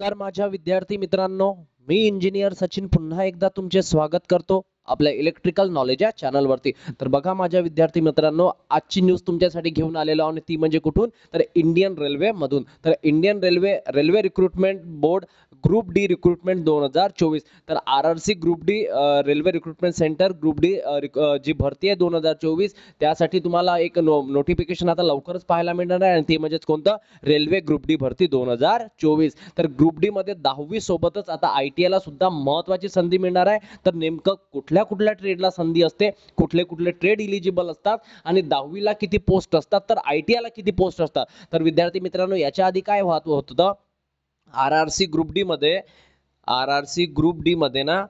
नमस्कार माझ्या विद्यार्थी मित्रांनो. मी इंजिनियर सचिन पुन्हा एकदा तुमचे स्वागत करतो आपल्या इलेक्ट्रिकल नॉलेज या चॅनलवरती तर बघा माझ्या विद्यार्थी मित्रांनो आजची न्यूज तुमच्यासाठी घेऊन आलेलो आणि ती म्हणजे कुठून? तर इंडियन रेल्वेमधून तर Indian railway railway recruitment board group D recruitment दोन हजार चोवीस. तर R R C group D railway recruitment centre group D जी भरती आहे दोन हजार चोवीस त्यासाठी तुम्हाला एक नो नोटिफिकेशन आता लवकरच पाहायला मिळणार आहे आणि ती म्हणजेच कोणतं? रेल्वे ग्रुप डी भरती दोन हजार चोवीस. तर ग्रुप डीमध्ये दहावी सोबतच आता आय आयटीआयला सुद्धा महत्वाची संधी मिळणार आहे. तर नेमकं कुठल्या कुठल्या ट्रेडला संधी असते? कुठले कुठले ट्रेड इलिजिबल असतात? आणि दहावीला किती पोस्ट असतात? तर आयटीआयला किती पोस्ट असतात? तर विद्यार्थी मित्रांनो याच्या आधी काय होत होतं? R R C group D मध्ये R R C group D मध्ये ना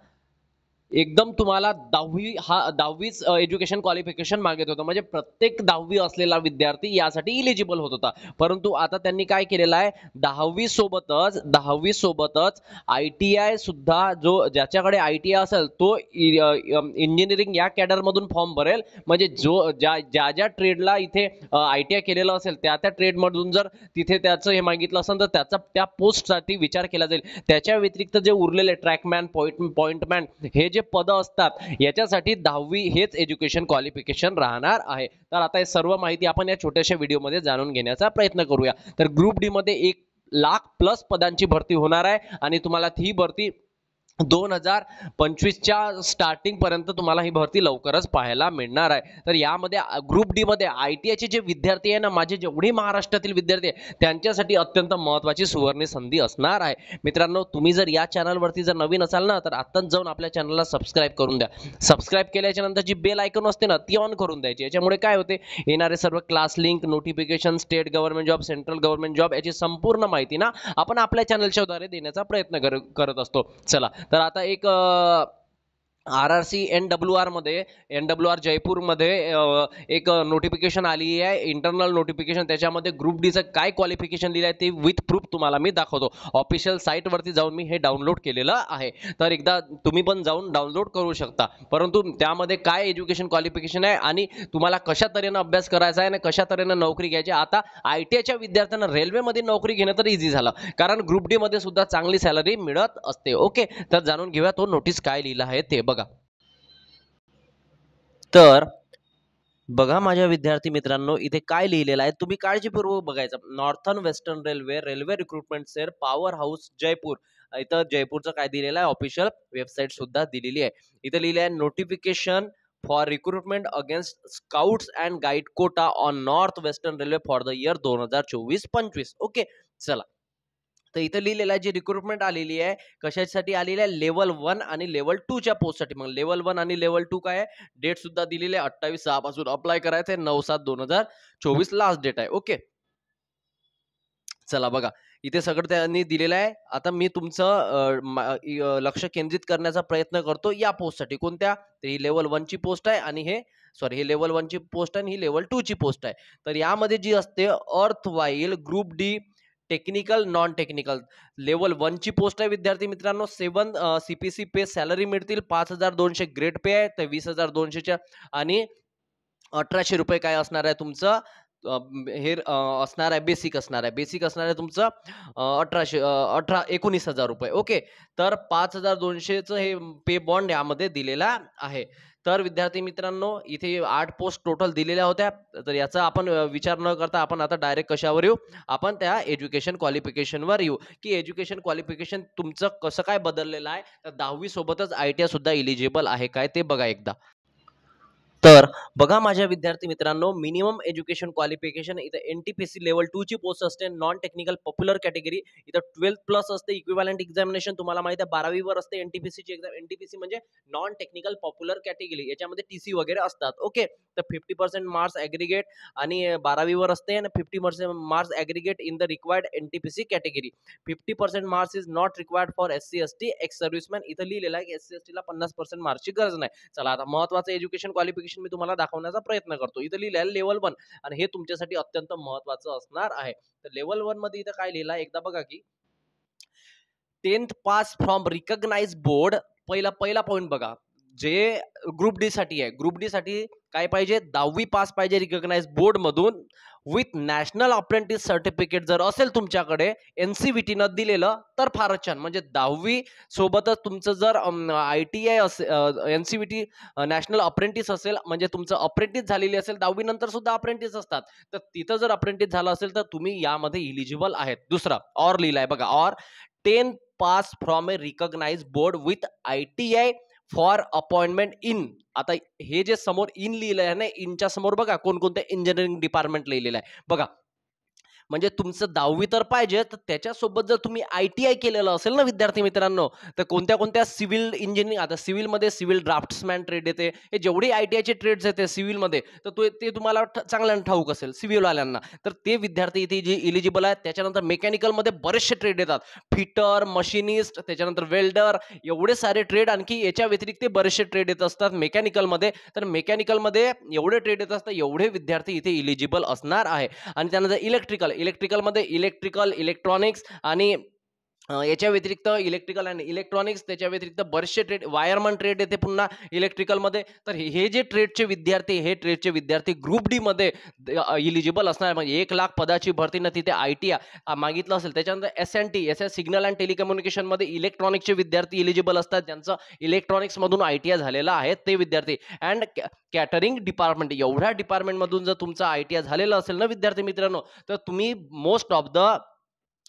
एकदम तुम्हाला दहावी हा दहावीच एज्युकेशन क्वालिफिकेशन मागत होतं. म्हणजे प्रत्येक दहावी असलेला विद्यार्थी यासाठी इलिजिबल होत होता. परंतु आता त्यांनी काय केलेलं आहे? दहावी सोबतच दहावी सोबतच आय टी आय सुद्धा जो ज्याच्याकडे आय टी आय असेल तो इंजिनिअरिंग या कॅडरमधून फॉर्म भरेल. म्हणजे जो ज्या ज्या ज्या ट्रेडला इथे आय टी आय केलेलं असेल त्या त्या ट्रेडमधून जर तिथे त्याचं हे मागितलं असेल तर त्याचा त्या पोस्टसाठी विचार केला जाईल. त्याच्या व्यतिरिक्त जे उरलेले ट्रॅकमॅन पॉइंट पॉइंटमॅन हे जे पद असतात याच्यासाठी दहावी हेच एज्युकेशन क्वालिफिकेशन राहणार आहे. तर आता हे सर्व माहिती आपण या छोट्याशा व्हिडिओमध्ये जाणून घेण्याचा प्रयत्न करूया. तर ग्रुप डी मध्ये एक लाख प्लस पदांची भरती होणार आहे आणि तुम्हाला ही भरती दोन हजार पंचवीसच्या स्टार्टिंगपर्यंत तुम्हाला ही भरती लवकरच पाहायला मिळणार आहे. तर यामध्ये ग्रुप डीमध्ये आय टी आयचे जे विद्यार्थी आहे ना माझे जेवढे महाराष्ट्रातील विद्यार्थी आहे त्यांच्यासाठी अत्यंत महत्त्वाची सुवर्ण संधी असणार आहे. मित्रांनो तुम्ही जर या चॅनलवरती जर नवीन असाल ना तर आत्ताच जाऊन आपल्या चॅनलला सबस्क्राईब करून द्या. सबस्क्राईब केल्याच्यानंतर जी बेल आयकॉन असते ना ती ऑन करून द्यायची. याच्यामुळे काय होते? येणारे सर्व class link notification state government job central government job याची संपूर्ण माहिती ना आपण आपल्या चॅनलच्या द्वारे देण्याचा प्रयत्न करत असतो. चला तर आता एक R R C N W आरमध्ये एन डब्ल्यू आर जयपूरमध्ये एक नोटिफिकेशन आली आहे. इंटरनल नोटिफिकेशन त्याच्यामध्ये ग्रुप डीचं काय क्वालिफिकेशन दिलं आहे ते विथ प्रूफ तुम्हाला मी दाखवतो. ऑफिशियल साईटवरती जाऊन मी हे डाउनलोड केलेलं आहे. तर एकदा तुम्ही पण जाऊन डाउनलोड करू शकता. परंतु त्यामध्ये काय एज्युकेशन क्वालिफिकेशन आहे आणि तुम्हाला कशा तऱ्हेनं अभ्यास करायचा आहे आणि कशा तऱ्हेनं नोकरी घ्यायची आता आय टी आयच्या विद्यार्थ्यांना रेल्वेमध्ये नोकरी घेणं तर इझी झालं. कारण ग्रुप डीमध्ये सुद्धा चांगली सॅलरी मिळत असते. ओके तर जाणून घेऊया तो नोटीस काय लिहिला आहे ते. बघा. तर बघा माझ्या विद्यार्थी मित्रांनो इथे काय लिहिलेलं आहे. तुम्ही काळजीपूर्वक बघायचं. Northern western railway railway recruitment cell power house Jaipur इथं जयपूरचं काय दिलेलं आहे? ऑफिशियल वेबसाईट सुद्धा दिलेली आहे. इथं लिहिलं आहे notification for recruitment against scouts and guide quota on north western railway for the year दोन हजार चोवीस पंचवीस ओके चला. तर इथं लिहिलेलं आहे जी रिक्रुटमेंट आलेली आहे कशासाठी आलेली आहे? लेवल वन आणि लेवल टूच्या पोस्टसाठी मग लेवल वन आणि लेवल टू काय आहे? डेट सुद्धा दिलेली आहे अठ्ठावीस सहा पासून अप्लाय करायचं आहे नऊ सात दोन हजार चोवीस लास्ट डेट आहे. ओके चला बघा. इथे सगळं त्यांनी दिलेलं आहे. आता मी तुमचं लक्ष केंद्रित करण्याचा प्रयत्न करतो या पोस्टसाठी कोणत्या? तर ही लेवल वनची पोस्ट आहे आणि हे सॉरी हे लेवल वनची पोस्ट आहे आणि ही लेवल टूची पोस्ट आहे. तर यामध्ये जी असते erstwhile group D technical non technical level वनची पोस्ट आहे विद्यार्थी मित्रांनो. Seven C P C pay salary मिळतील. पाच हजार दोनशे ग्रेड पे आहे तर वीस हजार दोनशेच्या आणि अठराशे रुपये काय असणार आहे तुमचं? हे असणार आहे बेसिक असणार आहे. बेसिक असणार आहे तुमचं अठराशे अठरा एकोणीस हजार रुपये. ओके तर पाच हजार दोनशेचं हे पे बॉन्ड यामध्ये दिलेला आहे. तर विद्यार्थी मित्रांनो इथे आठ पोस्ट टोटल दिलेल्या होत्या. तर याचा आपण विचार न करता आपण आता डायरेक्ट कशावर येऊ? आपण त्या एज्युकेशन क्वालिफिकेशनवर येऊ. की एज्युकेशन क्वालिफिकेशन तुमचं कसं काय बदललेलं आहे? तर दहावी सोबतच आय टी आय सुद्धा इलिजिबल आहे काय ते बघा एकदा. तर बघा माझ्या विद्यार्थी मित्रांनो मिनिमम एज्युकेशन क्वालिफिकेशन इथं N T P C level two ची पोस्ट असते नॉन टेक्निकल पॉप्युलर कॅटेगरी इथं ट्वेल्थ प्लस असते इक्विव्हॅलंट एक्झामिनेशन तुम्हाला माहिती आहे बारावीवर असते एन टी पी ची exam N T P C म्हणजे नॉन टेक्निकल पॉप्युलर कॅटेगरी याच्यामध्ये टी सी वगैरे असतात. ओके तर फिफ्टी पर्सेंट मार्क्स ॲग्रिगेट आणि बारावीवर असते आणि fifty percent marks aggregate in the required N T P C category fifty percent marks is not required for S C S T ex serviceman इथं लिहिलेलं आहे की एस सी एस टीला पन्नास पर्सेंट मार्क्सची गरज नाही. चला आता महत्त्वाचं एज्युकेशन क्वालिफिकेशन मी तुम्हाला दाखवण्याचा प्रयत्न करतो. इथं लिहिलं आहे लेवल वन आणि हे तुमच्यासाठी अत्यंत महत्वाचं असणार आहे. तर लेवल वनमध्ये इथं काय लिहिलं एकदा बघा की tenth pass from recognise board पहिला पहिला पॉईंट बघा. जे ग्रुप डी साठी आहे. ग्रुप डी साठी काय पाहिजे? दहावी पास पाहिजे रिकग्नाइज बोर्डमधून विथ नॅशनल अप्रेंटिस सर्टिफिकेट जर असेल तुमच्याकडे एन सी व्ही टीनं दिलेलं तर फारच छान. म्हणजे दहावी सोबतच तुमचं जर आय टी आय असेल N C V T national apprentice असेल म्हणजे तुमचं अप्रेंटिस झालेली असेल दहावी नंतर सुद्धा अप्रेंटिस असतात. तर तिथं जर अप्रेंटिस झालं असेल तर तुम्ही यामध्ये इलिजिबल आहेत. दुसरा ऑर लिहिलाय बघा or ten pass from a recognise board with I T I for appointment in. आता हे जे समोर इन लिहिलं आहे ना इनच्या समोर बघा कोणकोणत्या इंजिनिअरिंग डिपार्टमेंट लिहिलेलं आहे. बघा म्हणजे तुमचं दहावी तर पाहिजे तर त्याच्यासोबत जर तुम्ही आय टी आय केलेलं असेल ना विद्यार्थी मित्रांनो तर कोणत्या कोणत्या सिव्हिल इंजिनिअरिंग आता सिव्हिलमध्ये सिव्हिल ड्राफ्ट्समॅन ट्रेड येते हे जेवढी आय टी आयचे ट्रेड्स येते सिव्हिलमध्ये तर तो ते तुम्हाला चांगल्यानं ठाऊक असेल सिव्हिलवाल्यांना. तर ते विद्यार्थी इथे जे इलिजिबल आहेत त्याच्यानंतर मेकॅनिकलमध्ये बरेचसे ट्रेड येतात. फिटर मशिनिस्ट त्याच्यानंतर वेल्डर एवढे सारे ट्रेड आणखी याच्या व्यतिरिक्त बरेचसे ट्रेड येत असतात मेकॅनिकलमध्ये तर मेकॅनिकलमध्ये एवढे ट्रेड येत असतात एवढे विद्यार्थी इथे इलिजिबल असणार आहे. आणि त्यानंतर इलेक्ट्रिकल इलेक्ट्रिकलमध्ये इलेक्ट्रिकल इलेक्ट्रॉनिक्स आणि अं, याच्या व्यतिरिक्त इलेक्ट्रिकल अँड इलेक्ट्रॉनिक्स त्याच्या व्यतिरिक्त बरेचसे ट्रेड वायरमन ट्रेड येते पुन्हा इलेक्ट्रिकलमध्ये तर हे हे जे ट्रेडचे विद्यार्थी हे ट्रेडचे विद्यार्थी ग्रुप डी मध्ये इलिजिबल असणार म्हणजे एक लाख पदाची भरती न तिथे आय टी मागितलं असेल. त्याच्यानंतर S N T S S signal and टेलिकम्युनिकेशनमध्ये इलेक्ट्रॉनिक्सचे विद्यार्थी इलिजिबल असतात. ज्यांचं इलेक्ट्रॉनिक्समधून आय टी आय झालेलं आहे ते विद्यार्थी. अँड कॅटरिंग डिपार्टमेंट एवढ्या डिपार्टमेंटमधून जर तुमचं आय टी आय झालेलं असेल ना विद्यार्थी मित्रांनो तर तुम्ही most of the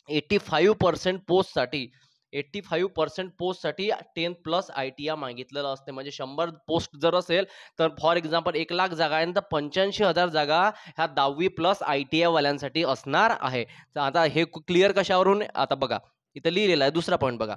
eighty five percent पोस्टसाठी eighty five percent पोस्टसाठी ten plus I T I मागितलेलं असते. म्हणजे शंभर पोस्ट जर असेल तर फॉर एक्झाम्पल एक लाख जागा आहे तर पंच्याऐंशी हजार जागा ह्या दहावी प्लस आय टी आयवाल्यांसाठी असणार आहे. तर आता हे क्लिअर कशावरून? आता बघा इथं लिहिलेलं आहे दुसरा पॉईंट बघा.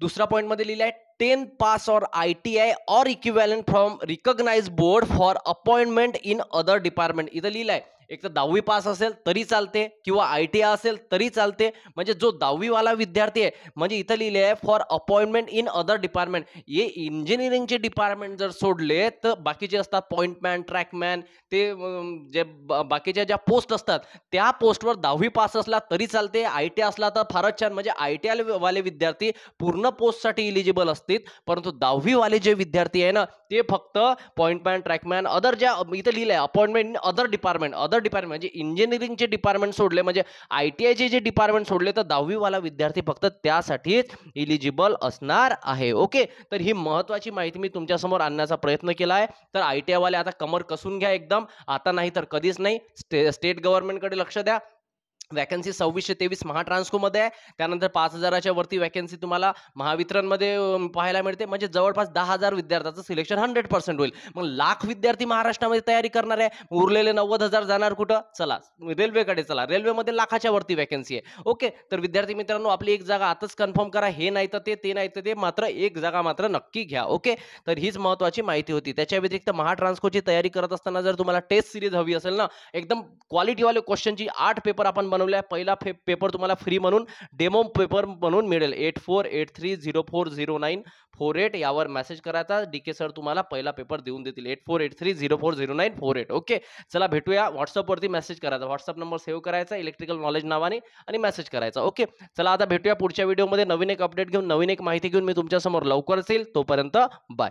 दुसरा पॉईंटमध्ये लिहिलं आहे ten pass or I T I or equivalent from recognise board for appointment in other department इथं लिहिलं आहे एक तर दहावी पास असेल तरी चालते किंवा आय टी आय असेल तरी चालते. म्हणजे जो दहावीवाला विद्यार्थी आहे म्हणजे इथं लिहिले आहे for appointment in other department हे इंजिनिअरिंगचे डिपार्टमेंट जर सोडले तर बाकीचे असतात पॉइंटमॅन ट्रॅकमॅन ते जे बाकीच्या ज्या पोस्ट असतात त्या पोस्टवर दहावी पास असला तरी चालते. आय टी असला तर फारच छान. म्हणजे आय टी वाले विद्यार्थी पूर्ण पोस्टसाठी इलिजिबल असतील परंतु दहावीवाले जे विद्यार्थी आहे ना ते फक्त पॉइंटमॅन ट्रॅकमॅन अदर ज्या इथं लिहिलं आहे appointment in other department other department म्हणजे इंजिनिअरिंगचे डिपार्टमेंट सोडले म्हणजे आय टी आयचे जे डिपार्टमेंट सोडले तर दहावीवाला विद्यार्थी फक्त त्यासाठीच इलिजिबल असणार आहे. ओके तर ही महत्वाची माहिती मी तुमच्यासमोर आणण्याचा प्रयत्न केला आहे तर आय टी आयवाले आता कमर कसून घ्या एकदम. आता नाही तर कधीच नाही. स्टे स्टेट गव्हर्नमेंटकडे लक्ष द्या. वॅकन्सी सव्वीसशे तेवीस महाट्रान्सकोमध्ये आहे. त्यानंतर पाच हजाराच्या वरती वॅकन्सी तुम्हाला महावितरणमध्ये पाहायला मिळते. म्हणजे जवळपास दहा हजार विद्यार्थ्याचं सिलेक्शन हंड्रेड पर्सेंट होईल. मग लाख विद्यार्थी महाराष्ट्रामध्ये तयारी करणार आहे. उरलेले नव्वद हजार जाणार कुठं? चला रेल्वेकडे चला. रेल्वेमध्ये लाखाच्या वरती वॅकन्सी आहे. ओके तर विद्यार्थी मित्रांनो आपली एक जागा आताच कन्फर्म करा. हे नाही तर ते ते नाही तर ते. मात्र एक जागा मात्र नक्की घ्या. ओके तर हीच महत्वाची माहिती होती. त्याच्या व्यतिरिक्त महाट्रान्सकोची तयारी करत असताना जर तुम्हाला टेस्ट सिरीज हवी असेल ना एकदम क्वालिटीवाले क्वेश्चनची आठ पेपर आपण बनवला आहे पहिला पेपर तुम्हाला फ्री म्हणून डेमो पेपर म्हणून मिळेल. Eight four eight three zero four zero nine four eight यावर मेसेज करायचा. डी के सर तुम्हाला पहिला पेपर देऊन देतील. Eight four eight three zero four zero nine four eight okay चला भेटूया. व्हॉट्सअपवरती मेसेज करायचा. व्हॉट्सअप नंबर सेव्ह करायचा. इलेक्ट्रिकल नॉलेज नावाने आणि मेसेज करायचा. ओके चला आता भेटूया पुढच्या व्हिडिओमध्ये नवीन एक अपडेट घेऊन नवीन एक माहिती घेऊन मी तुमच्यासमोर लवकर येईल. तोपर्यंत बाय